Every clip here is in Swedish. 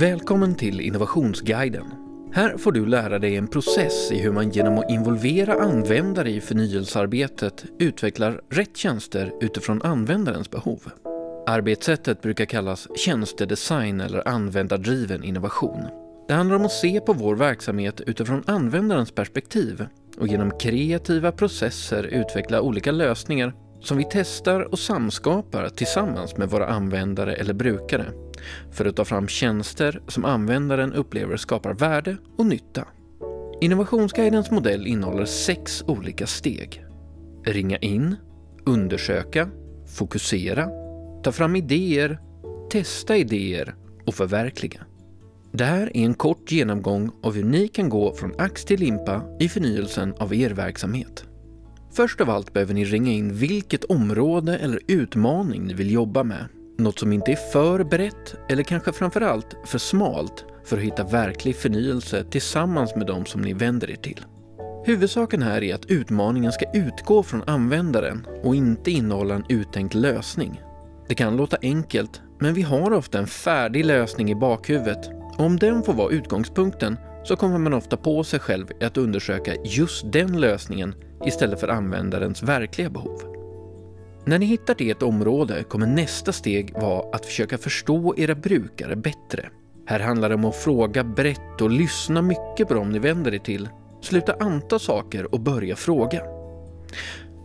Välkommen till Innovationsguiden. Här får du lära dig en process i hur man genom att involvera användare i förnyelsearbetet utvecklar rätt tjänster utifrån användarens behov. Arbetssättet brukar kallas tjänstedesign eller användardriven innovation. Det handlar om att se på vår verksamhet utifrån användarens perspektiv och genom kreativa processer utveckla olika lösningar som vi testar och samskapar tillsammans med våra användare eller brukare för att ta fram tjänster som användaren upplever skapar värde och nytta. Innovationsguidens modell innehåller sex olika steg. Ringa in, undersöka, fokusera, ta fram idéer, testa idéer och förverkliga. Det här är en kort genomgång av hur ni kan gå från ax till limpa i förnyelsen av er verksamhet. Först av allt behöver ni ringa in vilket område eller utmaning ni vill jobba med. Något som inte är för brett eller kanske framförallt för smalt för att hitta verklig förnyelse tillsammans med de som ni vänder er till. Huvudsaken här är att utmaningen ska utgå från användaren och inte innehålla en uttänkt lösning. Det kan låta enkelt, men vi har ofta en färdig lösning i bakhuvudet och om den får vara utgångspunkten så kommer man ofta på sig själv att undersöka just den lösningen istället för användarens verkliga behov. När ni hittar till ett område kommer nästa steg vara att försöka förstå era brukare bättre. Här handlar det om att fråga brett och lyssna mycket på dem ni vänder er till. Sluta anta saker och börja fråga.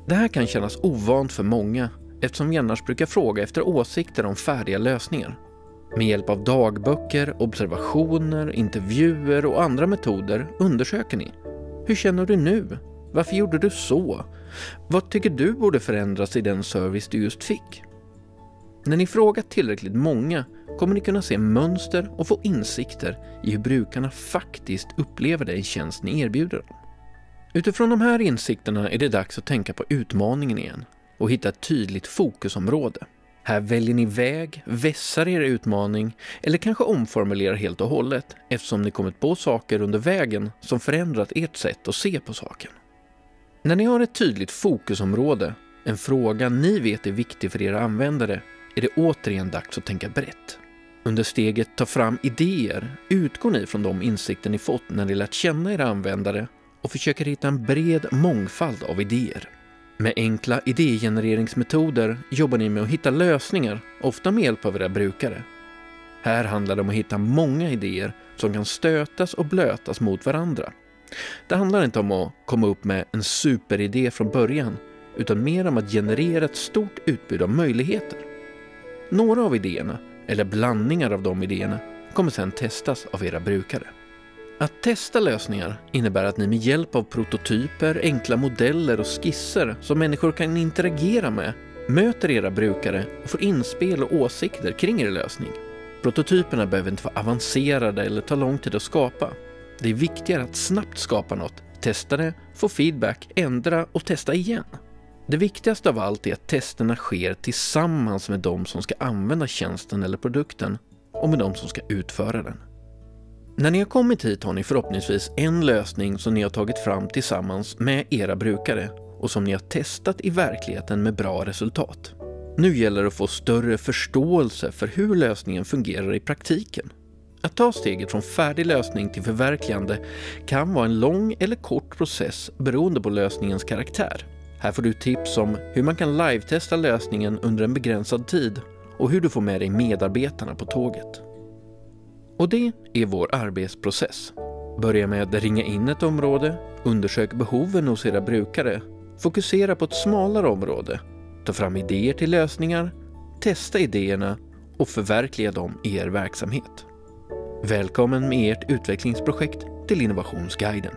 Det här kan kännas ovant för många eftersom vi annars brukar fråga efter åsikter om färdiga lösningar. Med hjälp av dagböcker, observationer, intervjuer och andra metoder undersöker ni. Hur känner du nu? Varför gjorde du så? Vad tycker du borde förändras i den service du just fick? När ni frågat tillräckligt många kommer ni kunna se mönster och få insikter i hur brukarna faktiskt upplever den tjänst ni erbjuder dem. Utifrån de här insikterna är det dags att tänka på utmaningen igen och hitta ett tydligt fokusområde. Här väljer ni väg, vässar er utmaning eller kanske omformulerar helt och hållet eftersom ni kommit på saker under vägen som förändrat ert sätt att se på saken. När ni har ett tydligt fokusområde, en fråga ni vet är viktig för era användare, är det återigen dags att tänka brett. Under steget Ta fram idéer utgår ni från de insikter ni fått när ni lärt känna era användare och försöker hitta en bred mångfald av idéer. Med enkla idégenereringsmetoder jobbar ni med att hitta lösningar, ofta med hjälp av era brukare. Här handlar det om att hitta många idéer som kan stötas och blötas mot varandra. Det handlar inte om att komma upp med en superidé från början, utan mer om att generera ett stort utbud av möjligheter. Några av idéerna, eller blandningar av de idéerna, kommer sedan testas av era brukare. Att testa lösningar innebär att ni med hjälp av prototyper, enkla modeller och skisser som människor kan interagera med möter era brukare och får inspel och åsikter kring er lösning. Prototyperna behöver inte vara avancerade eller ta lång tid att skapa. Det är viktigare att snabbt skapa något, testa det, få feedback, ändra och testa igen. Det viktigaste av allt är att testerna sker tillsammans med de som ska använda tjänsten eller produkten och med de som ska utföra den. När ni har kommit hit har ni förhoppningsvis en lösning som ni har tagit fram tillsammans med era brukare och som ni har testat i verkligheten med bra resultat. Nu gäller det att få större förståelse för hur lösningen fungerar i praktiken. Att ta steget från färdig lösning till förverkligande kan vara en lång eller kort process beroende på lösningens karaktär. Här får du tips om hur man kan live-testa lösningen under en begränsad tid och hur du får med dig medarbetarna på tåget. Och det är vår arbetsprocess. Börja med att ringa in ett område, undersök behoven hos era brukare, fokusera på ett smalare område, ta fram idéer till lösningar, testa idéerna och förverkliga dem i er verksamhet. Välkommen med ert utvecklingsprojekt till Innovationsguiden.